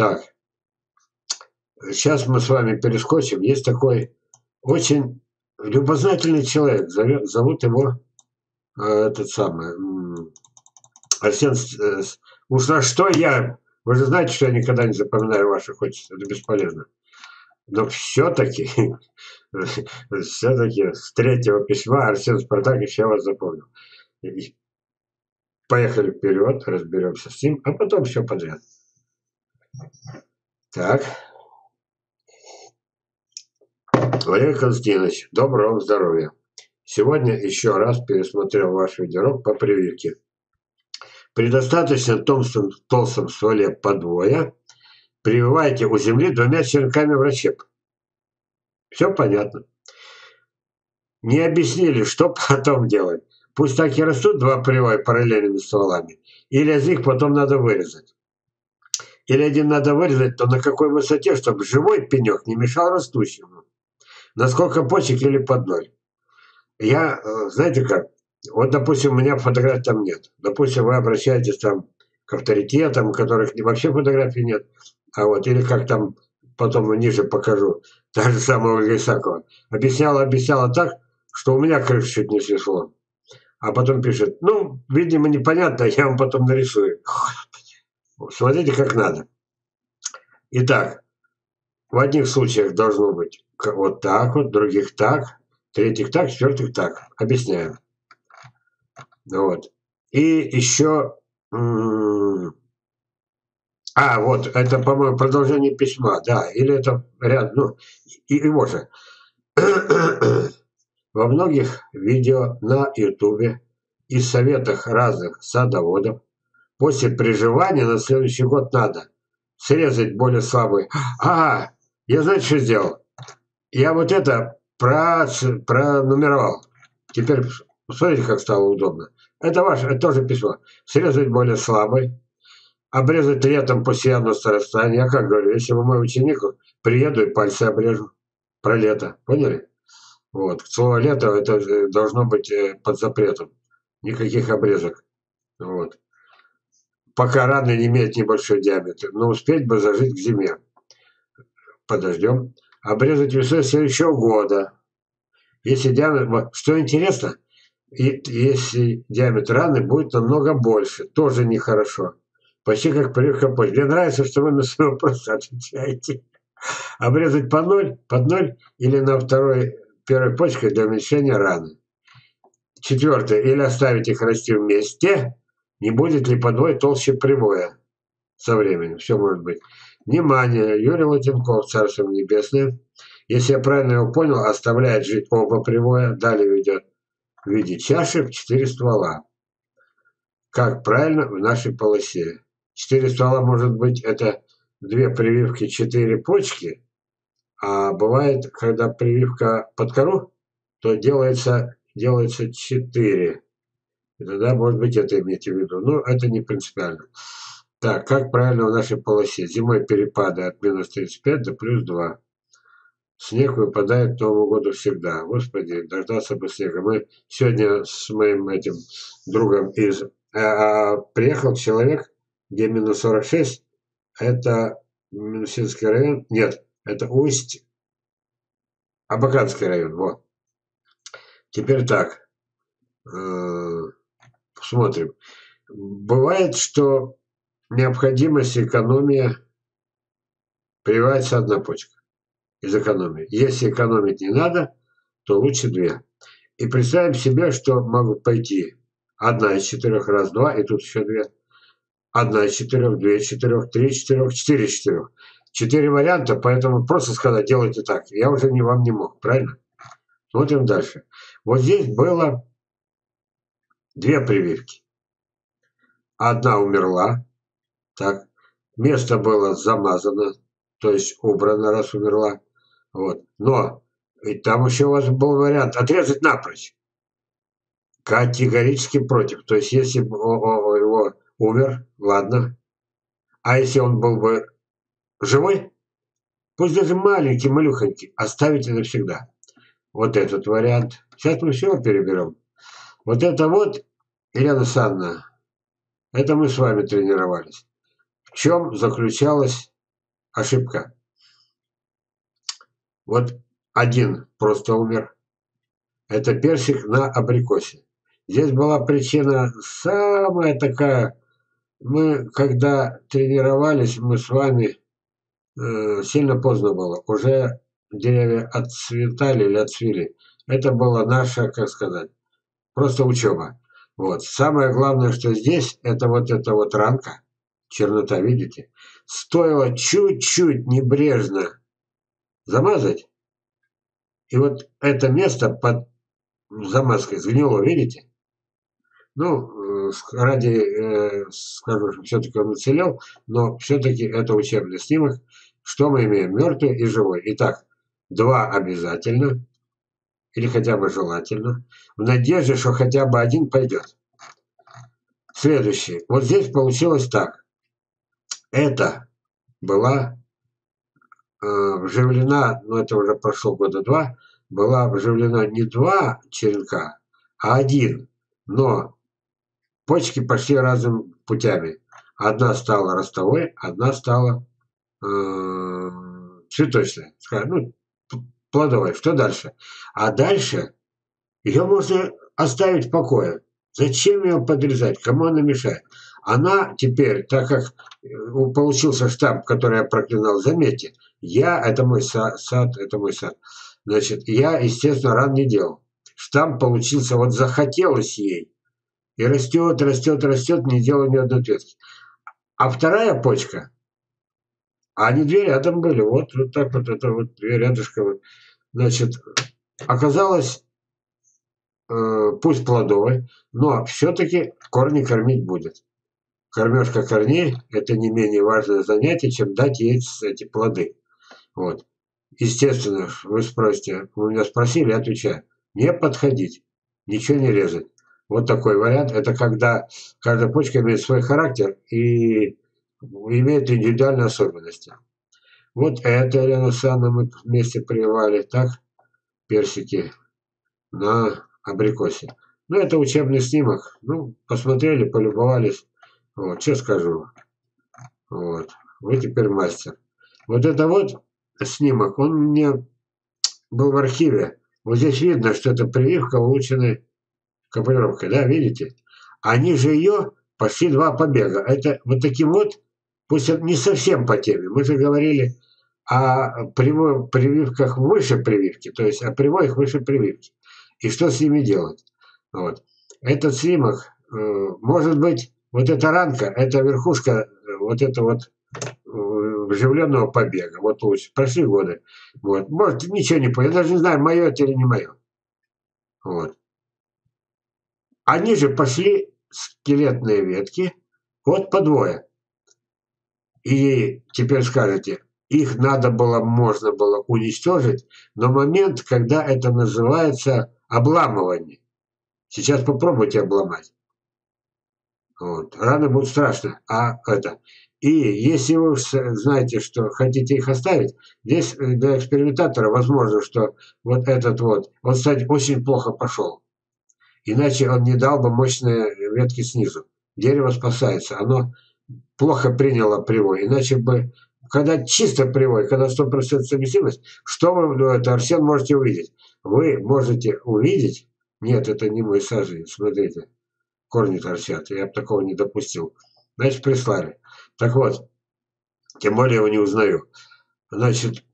Так. Сейчас мы с вами перескочим. Есть такой очень любознательный человек. Зовут его э, этот самый Арсен. Э, уж на что я... Вы же знаете, что я никогда не запоминаю ваших отчеств. Это бесполезно. Но все-таки, все-таки с третьего письма Арсен Спартакович я вас запомнил. Поехали вперед, разберемся с ним, а потом все подряд. Так. Валерий Константинович, доброго вам здоровья. Сегодня еще раз пересмотрел ваш видеоролик по прививке. При достаточно толстом, толстом стволе подвоя прививайте у земли двумя черенками врачеб. Все понятно. Не объяснили, что потом делать. Пусть так и растут два привоя параллельными стволами. Или из них потом надо вырезать. Или один надо вырезать, то на какой высоте, чтобы живой пенек не мешал растущему. Насколько почек или под ноль. Я, э, знаете как, вот, допустим, у меня фотографий там нет. Допустим, вы обращаетесь там к авторитетам, у которых вообще фотографий нет. А вот, или как там, потом ниже покажу, та же самого Исакова. Объясняла, объясняла так, что у меня крыша чуть не снесло. А потом пишет, ну, видимо, непонятно, я вам потом нарисую. Смотрите, как надо. Итак, в одних случаях должно быть вот так вот, других так, третьих так, четвертых так. Объясняю. Вот. И еще... А, вот, это, по-моему, продолжение письма, да, или это ряд, ну, и его же. Во многих видео на ютубе и советах разных садоводов после приживания на следующий год надо срезать более слабый. А, я знаете, что сделал? Я вот это про, пронумеровал. Теперь смотрите, как стало удобно. Это ваше, это тоже письмо. Срезать более слабый, обрезать летом явного расстояния. Я как говорю, если вы мой ученик, приеду и пальцы обрежу. Про лето. Поняли? Вот. Слово лето это должно быть э, под запретом. Никаких обрезок. Вот. Пока раны не имеют небольшой диаметр. Но успеть бы зажить к зиме. Подождем. Обрезать весной следующего года. Если диаметр... Что интересно, если диаметр раны будет намного больше, тоже нехорошо. Почти как прививка почки. Мне нравится, что вы на свой вопрос отвечаете. Обрезать по ноль, под ноль или на второй первой почкой для уменьшения раны. Четвертое. Или оставить их расти вместе. Не будет ли подвой толще прямое со временем? Все может быть. Внимание! Юрий Латинков, Царство Небесное. Если я правильно его понял, оставляет жить оба прямое. Далее ведет в виде чаши в четыре ствола. Как правильно в нашей полосе. Четыре ствола может быть это две прививки, четыре почки. А бывает, когда прививка под кору, то делается, делается 4. И тогда, может быть, это имейте в виду. Но это не принципиально. Так, как правильно в нашей полосе? Зимой перепады от минус 35 до плюс 2. Снег выпадает к Новому году всегда. Господи, дождаться бы снега. Мы сегодня с моим этим другом из... А, а, приехал человек, где минус 46. Это Минусинский район. Нет, это Усть, Абаканский район, вот. Теперь так, э, смотрим. Бывает, что необходимость экономия прививается одна почка из экономии. Если экономить не надо, то лучше две. И представим себе, что могут пойти одна из четырех раз два, и тут еще две. Одна из четырех, две из четырех, три из четырех, четыре из четырех. Четыре варианта, поэтому просто сказать, делайте так. Я уже не вам не мог, правильно? Смотрим дальше. Вот здесь было две прививки. Одна умерла. Так. Место было замазано, то есть убрано, раз умерла. Вот. Но и там еще у вас был вариант отрезать напрочь. Категорически против. То есть если бы его умер, ладно. А если он был бы живой, пусть даже маленький, малюхонький, оставите навсегда. Вот этот вариант. Сейчас мы все переберем. Вот это вот, Елена Санна, это мы с вами тренировались. В чем заключалась ошибка. Вот один просто умер. Это персик на абрикосе. Здесь была причина самая такая. Мы, когда тренировались, мы с вами, э, сильно поздно было. Уже деревья отцветали или отцвели. Это была наша, как сказать, просто учеба. Вот. Самое главное, что здесь, это вот эта вот ранка, чернота, видите? Стоило чуть-чуть небрежно замазать, и вот это место под замазкой сгнило, видите? Ну, э, ради, э, скажу, все-таки он уцелел, но все-таки это учебный снимок. Что мы имеем? Мертвый и живой. Итак, два обязательно, или хотя бы желательно, в надежде, что хотя бы один пойдет. Следующий. Вот здесь получилось так. Это была э, вживлена, ну это уже прошло года два, была вживлена не два черенка, а один. Но почки пошли разными путями. Одна стала ростовой, одна стала э, цветочной. Ну, плодовой. Что дальше? А дальше ее можно оставить в покое. Зачем ее подрезать? Кому она мешает? Она теперь, так как э, получился штамп, который я проклинал, заметьте, я, это мой сад, это мой сад, значит, я, естественно, ран не делал. Штамп получился, вот захотелось ей. И растет, растет, растет, не делал ни одной ответки. А вторая почка, а они две рядом были, вот, вот так вот, это вот две рядышком. Значит, оказалось, э, пусть плодовой, но все-таки корни кормить будет. Кормежка корней – это не менее важное занятие, чем дать ей эти плоды. Вот. Естественно, вы спросите, вы меня спросили, отвечаю, не подходить, ничего не резать. Вот такой вариант. Это когда каждая почка имеет свой характер и имеет индивидуальные особенности. Вот это с мы вместе прививали, так, персики на абрикосе. Ну, это учебный снимок. Ну, посмотрели, полюбовались. Вот, что скажу. Вот. Вы теперь мастер. Вот это вот снимок, он мне был в архиве. Вот здесь видно, что это прививка, улучшенной копировкой, да, видите? Они же ее пошли два побега. Это вот таким вот, пусть не совсем по теме. Мы же говорили о прививках выше прививки, то есть о привоях выше прививки. И что с ними делать? Вот. Этот снимок, э, может быть, вот эта ранка, это верхушка э, вот это вот вживленного побега. Вот лучше. Прошли годы. Вот. Может, ничего не понял. Я даже не знаю, мое это или не мое. Вот. Они же пошли скелетные ветки вот по двое. И теперь скажете, их надо было, можно было уничтожить, но момент, когда это называется обламывание. Сейчас попробуйте обломать. Вот. Раны будут страшны. А это, и если вы знаете, что хотите их оставить, здесь э, для экспериментатора возможно, что вот этот вот, он, кстати, очень плохо пошел. Иначе он не дал бы мощные ветки снизу. Дерево спасается, оно плохо приняло привой. Иначе бы, когда чисто привой, когда 100% совместимость, что вы, ну, это Арсен, можете увидеть? Вы можете увидеть, нет, это не мой сажень, смотрите, корни торчат, я бы такого не допустил. Значит, прислали. Так вот, тем более его не узнаю. Значит,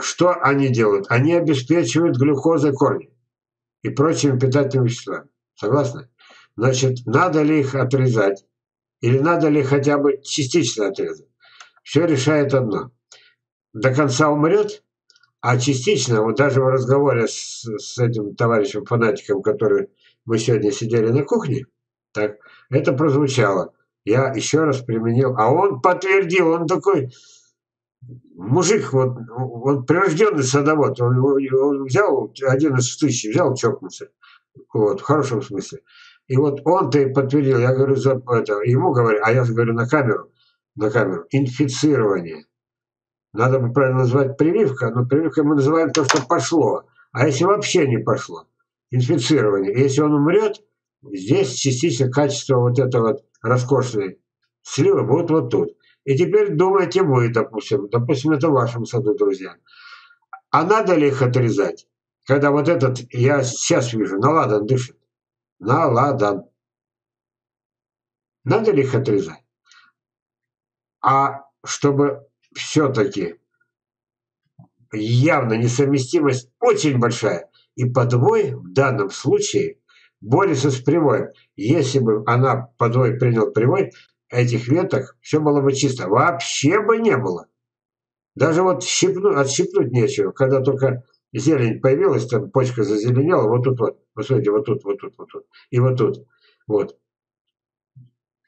что они делают? Они обеспечивают глюкозой корни и прочими питательными веществами. Согласны? Значит, надо ли их отрезать? Или надо ли хотя бы частично отрезать? Все решает одно. До конца умрет, а частично, вот даже в разговоре с, с этим товарищем фанатиком, который мы сегодня сидели на кухне, так, это прозвучало. Я еще раз применил, а он подтвердил, он такой мужик, вот, он прирожденный садовод, он, он взял, один из тысяч взял, чокнулся, вот, в хорошем смысле. И вот он-то и подтвердил, я говорю, за это, ему говорю, а я говорю на камеру, на камеру, инфицирование. Надо бы правильно назвать прививка, но прививкой мы называем то, что пошло. А если вообще не пошло? Инфицирование. Если он умрет, здесь частично качество вот этого вот роскошные сливы будут вот тут. И теперь думайте вы, допустим, допустим, это в вашем саду, друзья. А надо ли их отрезать? Когда вот этот, я сейчас вижу, наладан дышит. Наладан. Надо ли их отрезать? А чтобы все-таки явно несовместимость очень большая. И подвой в данном случае борется с привоем. Если бы она подвой принял привой, этих веток все было бы чисто. Вообще бы не было. Даже вот щипнуть, отщипнуть нечего. Когда только зелень появилась, там почка зазеленела, вот тут вот, посмотрите, вот тут, вот тут, вот тут, и вот тут. Вот.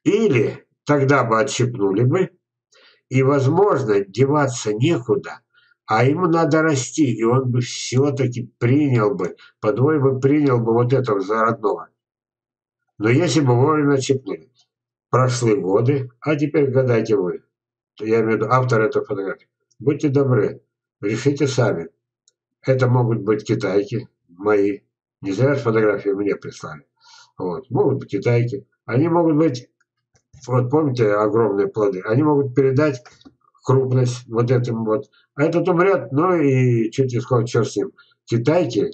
Или тогда бы отщипнули бы, и, возможно, деваться некуда, а ему надо расти, и он бы все-таки принял бы, подвой бы принял бы вот этого за родного. Но если бы вовремя отщипнули. Прошли годы, а теперь гадайте вы. Я имею в виду автор этой фотографии. Будьте добры, решите сами. Это могут быть китайки, мои. Не зря фотографии мне прислали. Вот. Могут быть китайки. Они могут быть, вот помните огромные плоды, они могут передать крупность вот этим вот. А этот умрет, ну и чуть не сказал, с ним. Китайки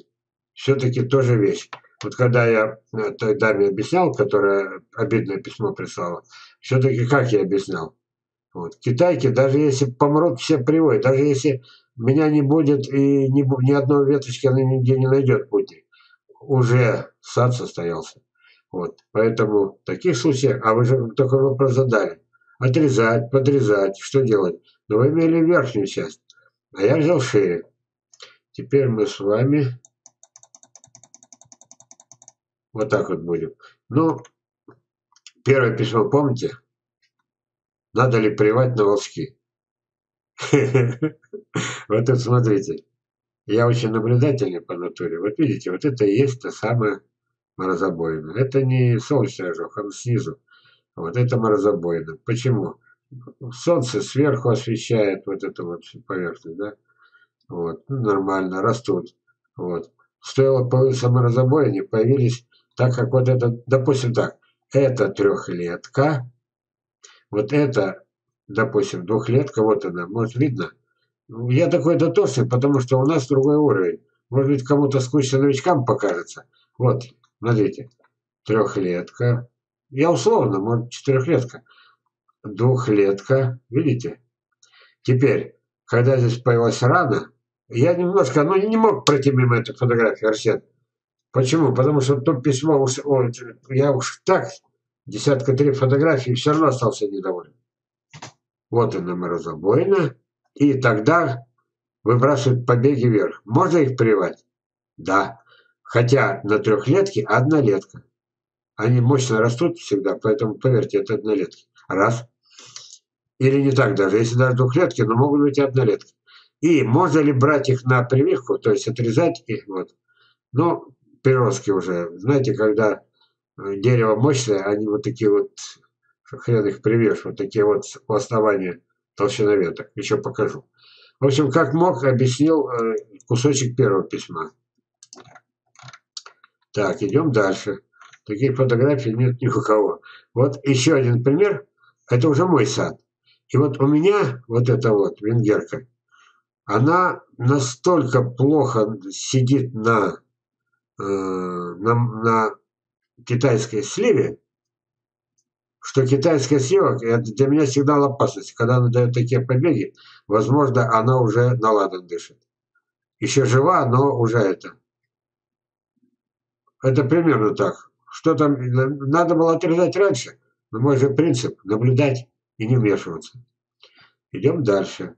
все-таки тоже вещь. Вот когда я той даме объяснял, которая обидное письмо прислала, все-таки как я объяснял? Вот. Китайки, даже если помрут все привой, даже если меня не будет и ни, ни одной веточки она нигде не найдет пути, уже сад состоялся. Вот. Поэтому в таких случаях, а вы же только вопрос задали, отрезать, подрезать, что делать? Но вы имели верхнюю часть, а я взял шею. Теперь мы с вами вот так вот будем. Ну, первое письмо помните? Надо ли привать на волчки? Вот тут смотрите. Я очень наблюдательный по натуре. Вот видите, вот это и есть та самая морозобоина. Это не солнечный ожог, он снизу. Вот это морозобоина. Почему? Солнце сверху освещает вот эту вот поверхность, да? Вот, ну, нормально, растут. Вот. Стоило появиться морозобоине, появились, так как вот это, допустим так, это трехлетка, вот это, допустим, двухлетка, вот она, может видно? Я такой дотошный, потому что у нас другой уровень. Может быть, кому-то скучно новичкам покажется. Вот, смотрите, трехлетка, я условно, может, четырехлетка. Двухлетка, видите? Теперь, когда здесь появилась рана, я немножко, ну, не мог пройти мимо этой фотографии, Арсен. Почему? Потому что то письмо, о, я уж так, десятка три фотографий, все равно остался недоволен. Вот она морозобоина. И тогда выбрасывают побеги вверх. Можно их привать? Да. Хотя на трехлетке однолетка. Они мощно растут всегда, поэтому, поверьте, это однолетки. Раз. Или не так даже, если даже двухлетки, но могут быть и однолетки. И можно ли брать их на прививку, то есть отрезать их, вот. Ну, переростки уже. Знаете, когда э, дерево мощное, они вот такие вот, хрен их привьешь, вот такие вот основания толщина веток. Еще покажу. В общем, как мог, объяснил э, кусочек первого письма. Так, идем дальше. Таких фотографий нет ни у кого. Вот еще один пример. Это уже мой сад. И вот у меня вот эта вот венгерка, она настолько плохо сидит на, э, на, на китайской сливе, что китайская слива – это для меня сигнал опасности. Когда она дает такие побеги, возможно, она уже наладан дышит. Еще жива, но уже это. Это примерно так. Что там, надо было отрезать раньше. Но мой же принцип – наблюдать и не вмешиваться. Идем дальше.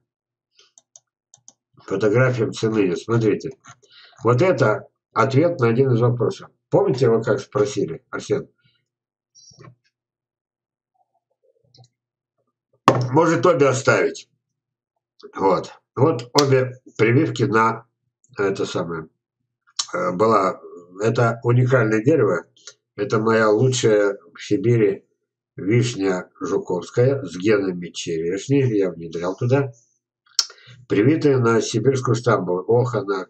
Фотографиям цены. Смотрите. Вот это ответ на один из вопросов. Помните, вы как спросили, Арсен? Может обе оставить. Вот. Вот обе прививки на это самое. Э, была это уникальное дерево. Это моя лучшая в Сибири вишня жуковская с генами черешни. Я внедрял туда. Привитая на сибирскую штамбу. Ох, она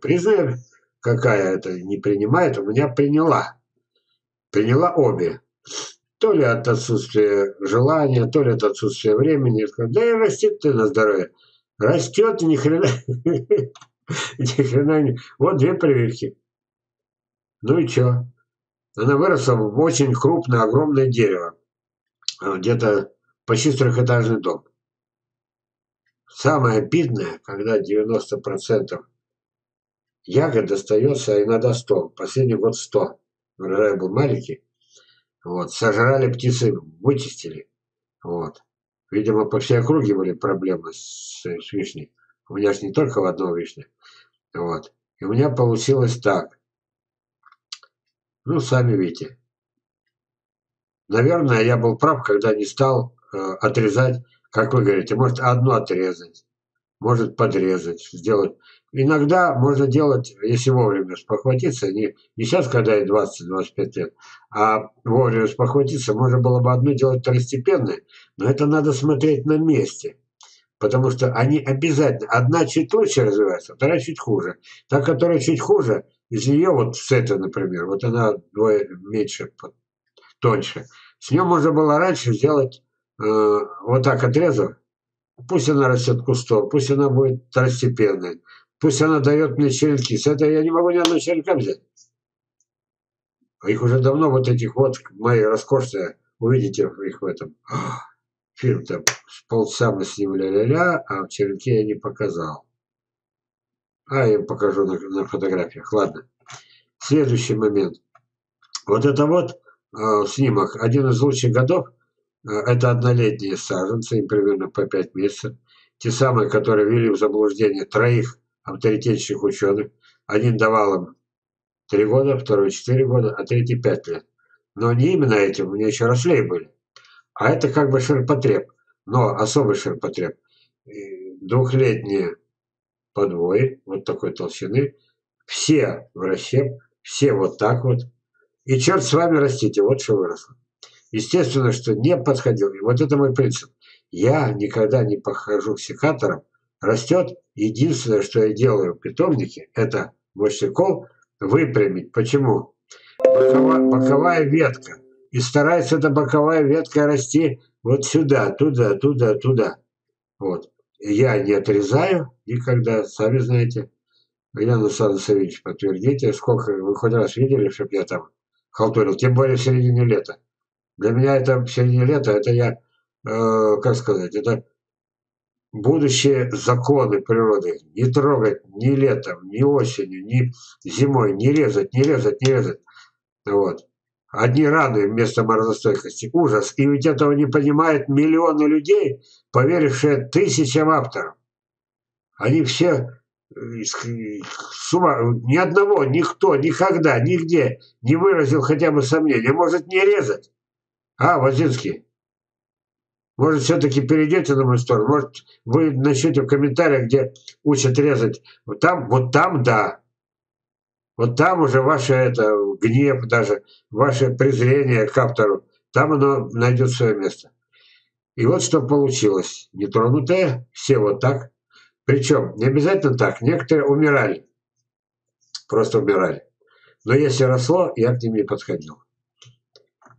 призная какая это не принимает. У меня приняла. Приняла обе. То ли от отсутствия желания, то ли от отсутствия времени. Да и растет ты на здоровье. Растет ни хрена. Ни хрена не. Вот две прививки. Ну и что? Она выросла в очень крупное, огромное дерево. Где-то почти трехэтажный дом. Самое обидное, когда 90% ягод достается, а иногда 100. Последний год 100. Урожай был маленький. Вот. Сожрали птицы, вычистили. Вот. Видимо, по всей округе были проблемы с, с вишней. У меня же не только в одной вишне. Вот. И у меня получилось так. Ну, сами видите. Наверное, я был прав, когда не стал э, отрезать, как вы говорите, может одну отрезать, может подрезать, сделать. Иногда можно делать, если вовремя спохватиться, не, не сейчас, когда ей 20-25 лет, а вовремя спохватиться, можно было бы одну делать второстепенное, но это надо смотреть на месте. Потому что они обязательно, одна чуть лучше развивается, вторая чуть хуже. Та, которая чуть хуже, из нее вот с этой, например, вот она двое меньше, тоньше. С нее можно было раньше сделать э, вот так отрезав. Пусть она растет кустом, пусть она будет второстепенной, пусть она дает мне черенки. С этой я не могу ни одной черенка взять. А их уже давно вот этих вот, мои роскошные, увидите их в этом. Фильм там полчаса мы с ним ля-ля-ля, а в черенке я не показал. А, я покажу на, на фотографиях. Ладно. Следующий момент. Вот это вот э, снимок. Один из лучших годов. Э, это однолетние саженцы, им примерно по 5 месяцев. Те самые, которые ввели в заблуждение троих авторитетных ученых. Один давал им 3 года, второй 4 года, а третий 5 лет. Но не именно этим, у меня еще рослей были. А это как бы ширпотреб, но особый ширпотреб. Двухлетние подвои, вот такой толщины, все в расщеп, все вот так вот. И черт с вами растите, вот что выросло. Естественно, что не подходил. И вот это мой принцип. Я никогда не похожу к секаторам. Растет. Единственное, что я делаю в питомнике, это мощникол выпрямить. Почему? Боковая, боковая ветка. И старается эта боковая ветка расти вот сюда, туда, туда, туда. Вот я не отрезаю никогда, сами знаете. Илья Савич, подтвердите, сколько вы хоть раз видели, чтобы я там халтурил, тем более в середине лета. Для меня это в середине лета, это я, э, как сказать, это будущие законы природы. Не трогать ни летом, ни осенью, ни зимой, не резать, не резать, не резать. Вот. Одни раны вместо морозостойкости. Ужас. И ведь этого не понимают миллионы людей, поверившие тысячам авторов. Они все э, с ума, ни одного, никто, никогда, нигде не выразил хотя бы сомнения. Может, не резать? А, Возинский? Может, все-таки перейдете на мою сторону? Может, вы начнете в комментариях, где учат резать? Вот там, вот там, да. Вот там уже ваше это, гнев даже, ваше презрение к автору, там оно найдет свое место. И вот что получилось. Нетронутое, все вот так. Причем не обязательно так. Некоторые умирали. Просто умирали. Но если росло, я к ним не подходил.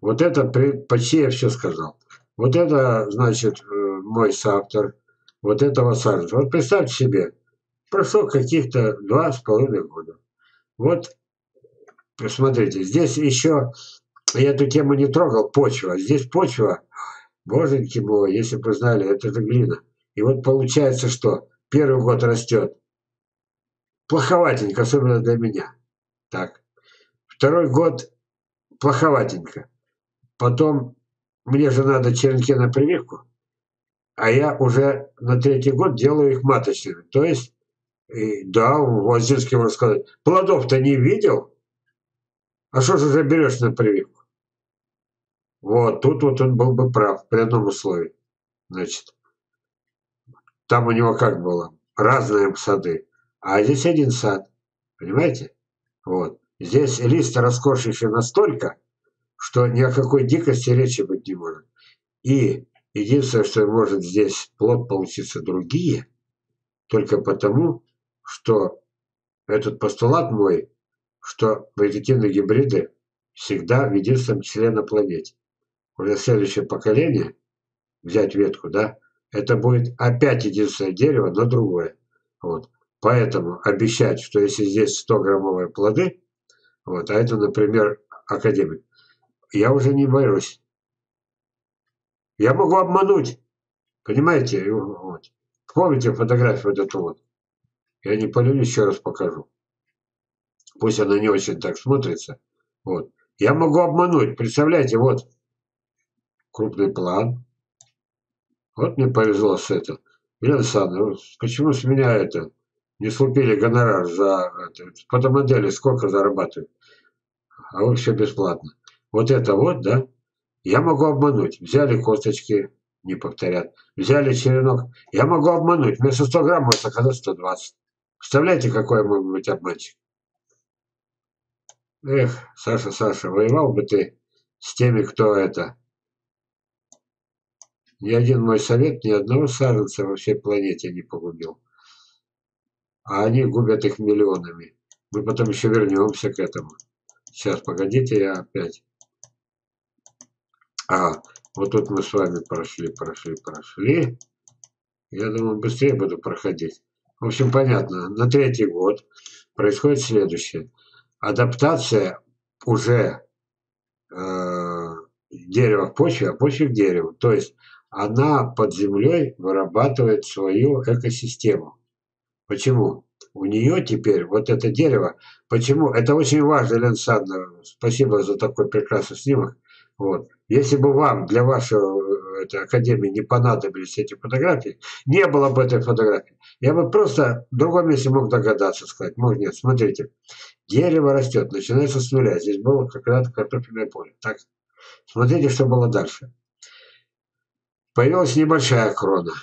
Вот это почти я все сказал. Вот это, значит, э, мой соавтор. Вот этого саженца. Вот представьте себе, прошло каких-то два с половиной года. Вот, посмотрите, здесь еще, я эту тему не трогал, почва. Здесь почва, боженьки мой, если бы знали, это же глина. И вот получается, что первый год растет плоховатенько, особенно для меня. Так. Второй год плоховатенько. Потом мне же надо черенки на прививку, а я уже на третий год делаю их маточными. То есть и, да, Лазинский может сказать, плодов-то не видел? А что же заберешь на прививку? Вот, тут вот он был бы прав при одном условии. Значит, там у него как было? Разные сады. А здесь один сад. Понимаете? Вот. Здесь лист роскошнейший настолько, что ни о какой дикости речи быть не может. И единственное, что может здесь плод получиться другие, только потому, что этот постулат мой, что вегетативные гибриды всегда в единственном числе на планете. уже следующее поколение, взять ветку, да, это будет опять единственное дерево, но другое. Вот. Поэтому обещать, что если здесь 100-граммовые плоды, вот, а это, например, академик, я уже не боюсь. Я могу обмануть, понимаете? Вот. Помните фотографию вот эту вот? Я не полюбю, еще раз покажу. Пусть она не очень так смотрится. Вот. Я могу обмануть. Представляете, вот крупный план. Вот мне повезло с этим. Елена Александровна, почему с меня это не слупили гонорар за это? Фотомодели сколько зарабатывают? А вы все бесплатно. Вот это вот, да? Я могу обмануть. Взяли косточки, не повторят. Взяли черенок. Я могу обмануть. Вместо 100 грамм может оказаться 120. Представляете, какой я могу быть обманщик? Эх, Саша, Саша, воевал бы ты с теми, кто это... Ни один мой совет ни одного саженца во всей планете не погубил. А они губят их миллионами. Мы потом еще вернемся к этому. Сейчас, погодите, я опять... Ага, вот тут мы с вами прошли, прошли, прошли. Я думаю, быстрее буду проходить. В общем, понятно. На третий год происходит следующее. Адаптация уже э, дерева в почве, а почве к дереву. То есть она под землей вырабатывает свою экосистему. Почему? У нее теперь вот это дерево. Почему? Это очень важно, Елена Александровна. Спасибо за такой прекрасный снимок. Вот. Если бы вам для вашего этой академии не понадобились эти фотографии, не было бы этой фотографии. Я бы просто в другом месте мог догадаться сказать. Может, нет, смотрите. Дерево растет, начинается с нуля. Здесь было как раз картофельное поле. Так, смотрите, что было дальше. Появилась небольшая крона.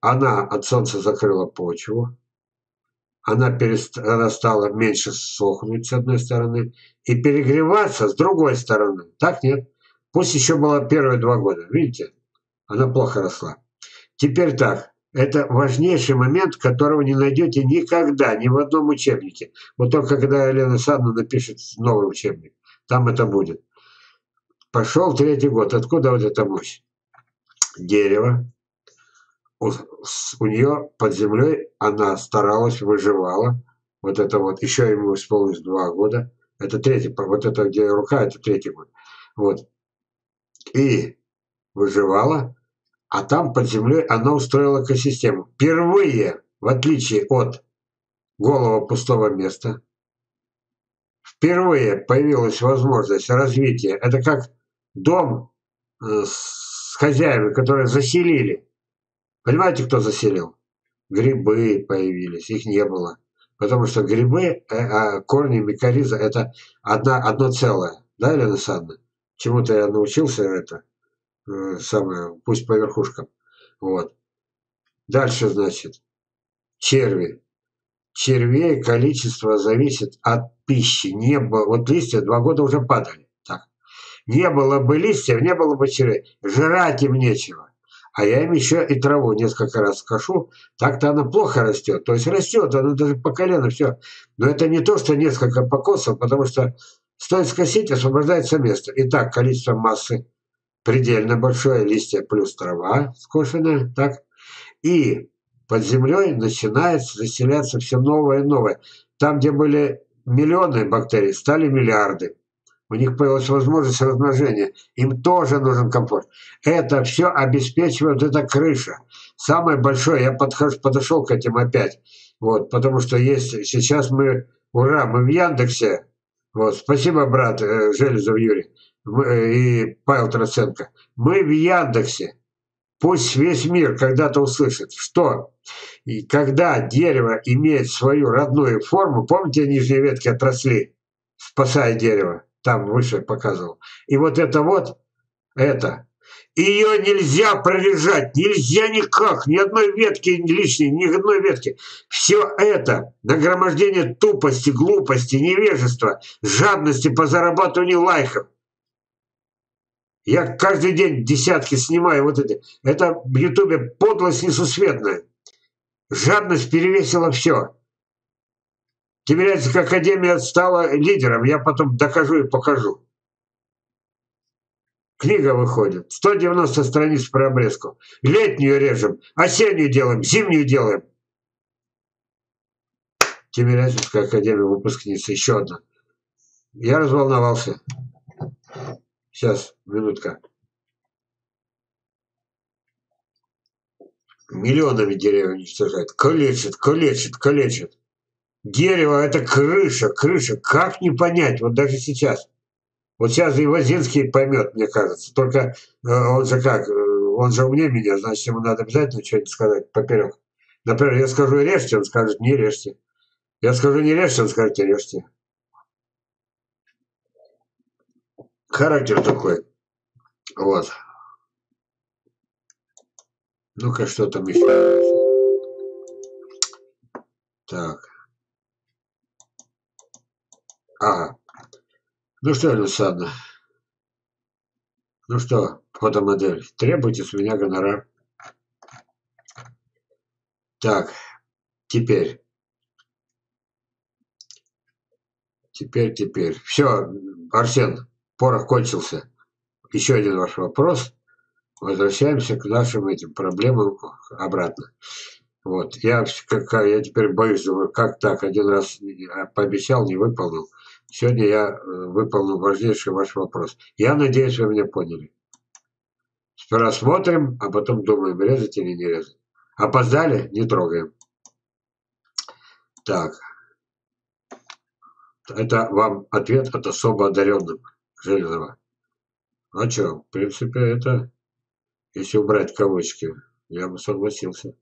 Она от солнца закрыла почву она, перест... она стала меньше сохнуть с одной стороны и перегреваться с другой стороны. Так нет. Пусть еще было первые два года. Видите, она плохо росла. Теперь так. Это важнейший момент, которого не найдете никогда, ни в одном учебнике. Вот только когда Елена Санна напишет новый учебник, там это будет. Пошел третий год. Откуда вот эта мощь? Дерево, у, нее под землей она старалась, выживала. Вот это вот, еще ему исполнилось два года. Это третий, вот это где рука, это третий год. Вот. И выживала, а там под землей она устроила экосистему. Впервые, в отличие от голого пустого места, впервые появилась возможность развития. Это как дом э, с хозяевами, которые заселили Понимаете, кто заселил? Грибы появились, их не было. Потому что грибы, э, а корни микориза – это одна, одно целое. Да, Елена Александровна? Чему-то я научился это, э, самое, пусть по верхушкам. Вот. Дальше, значит, черви. Червей количество зависит от пищи. Не было, вот листья два года уже падали. Так. Не было бы листьев, не было бы червей. Жрать им нечего а я им еще и траву несколько раз скошу, так-то она плохо растет. То есть растет, она даже по колено, все. Но это не то, что несколько покосов, потому что стоит скосить, освобождается место. Итак, количество массы предельно большое, листья плюс трава скошенная, так. И под землей начинает заселяться все новое и новое. Там, где были миллионы бактерий, стали миллиарды у них появилась возможность размножения, им тоже нужен комфорт. Это все обеспечивает эта крыша. Самое большое, я подхожу, подошел к этим опять, вот, потому что есть, сейчас мы, ура, мы в Яндексе, вот, спасибо, брат э, Железов Юрий э, и Павел Троценко, мы в Яндексе, пусть весь мир когда-то услышит, что и когда дерево имеет свою родную форму, помните, нижние ветки отросли, спасая дерево, там выше показывал. И вот это вот, это, ее нельзя прорежать, нельзя никак, ни одной ветки лишней, ни одной ветки. Все это нагромождение тупости, глупости, невежества, жадности по зарабатыванию лайков. Я каждый день десятки снимаю вот эти. Это в Ютубе подлость несусветная. Жадность перевесила все. Тимирязевская академия стала лидером, я потом докажу и покажу. книга выходит. 190 страниц про обрезку. Летнюю режем, осеннюю делаем, зимнюю делаем. Тимирязевская академия выпускница, еще одна. Я разволновался. Сейчас, минутка. Миллионами деревьев уничтожает. Калечит, калечит, калечит. Дерево – это крыша, крыша. Как не понять? Вот даже сейчас. Вот сейчас и Вазинский поймет, мне кажется. Только э, он же как, э, он же умнее меня, значит, ему надо обязательно что-нибудь сказать поперек. Например, я скажу режьте, он скажет не режьте. Я скажу не режьте, он скажет режьте. Характер такой. Вот. Ну-ка, что там еще? Так. Ага. Ну что, Александр? Ну что, фотомодель, требуйте с меня гонорар. Так, теперь. Теперь, теперь. Все, Арсен, порох кончился. Еще один ваш вопрос. Возвращаемся к нашим этим проблемам обратно. Вот. Я, как, я теперь боюсь, как так, один раз пообещал, не выполнил. Сегодня я э, выполнил важнейший ваш вопрос. Я надеюсь, вы меня поняли. Сперва смотрим, а потом думаем, резать или не резать. Опоздали? Не трогаем. Так. Это вам ответ от особо одаренного Железова. А что, в принципе, это, если убрать кавычки, я бы согласился.